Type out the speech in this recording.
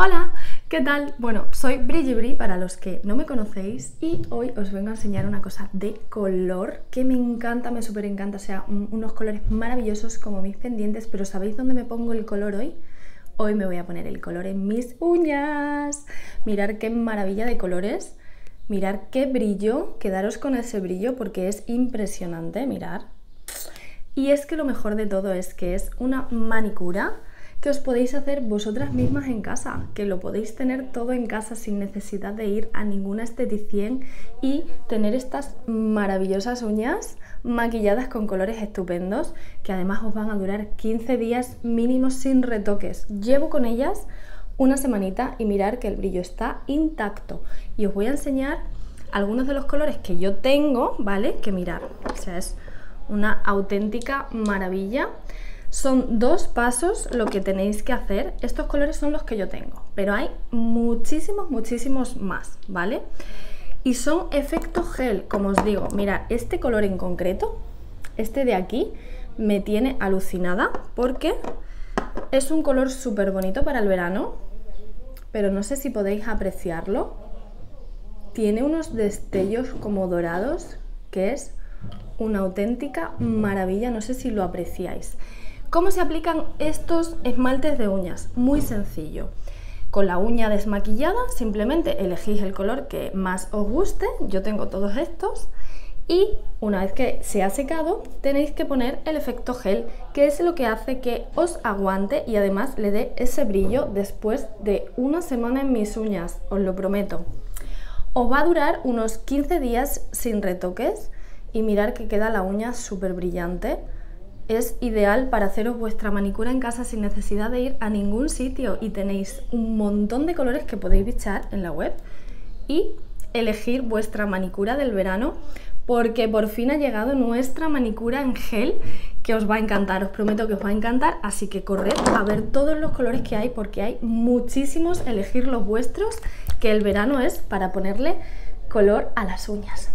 Hola, ¿qué tal? Bueno, soy Bri para los que no me conocéis y hoy os vengo a enseñar una cosa de color que me encanta, me súper encanta, o sea, unos colores maravillosos como mis pendientes, pero ¿sabéis dónde me pongo el color hoy? Hoy me voy a poner el color en mis uñas. Mirar qué maravilla de colores, mirar qué brillo, quedaros con ese brillo porque es impresionante, mirar. Y es que lo mejor de todo es que es una manicura que os podéis hacer vosotras mismas en casa, que lo podéis tener todo en casa sin necesidad de ir a ninguna esteticien y tener estas maravillosas uñas maquilladas con colores estupendos que además os van a durar 15 días mínimos sin retoques. Llevo con ellas una semanita y mirar que el brillo está intacto y os voy a enseñar algunos de los colores que yo tengo, ¿vale? Que mirar, o sea, es una auténtica maravilla. Son dos pasos lo que tenéis que hacer. Estos colores son los que yo tengo, pero hay muchísimos, muchísimos más, ¿vale? Y son efecto gel, como os digo. Mira, este color en concreto, este de aquí, me tiene alucinada porque es un color súper bonito para el verano, pero no sé si podéis apreciarlo. Tiene unos destellos como dorados, que es una auténtica maravilla, no sé si lo apreciáis. ¿Cómo se aplican estos esmaltes de uñas? Muy sencillo. Con la uña desmaquillada simplemente elegís el color que más os guste, yo tengo todos estos, y una vez que se ha secado tenéis que poner el efecto gel, que es lo que hace que os aguante y además le dé ese brillo después de una semana en mis uñas, os lo prometo. Os va a durar unos 15 días sin retoques y mirar que queda la uña súper brillante es ideal para haceros vuestra manicura en casa sin necesidad de ir a ningún sitio y tenéis un montón de colores que podéis bichar en la web y elegir vuestra manicura del verano porque por fin ha llegado nuestra manicura en gel que os va a encantar, os prometo que os va a encantar, así que corred a ver todos los colores que hay porque hay muchísimos, elegir los vuestros, que el verano es para ponerle color a las uñas.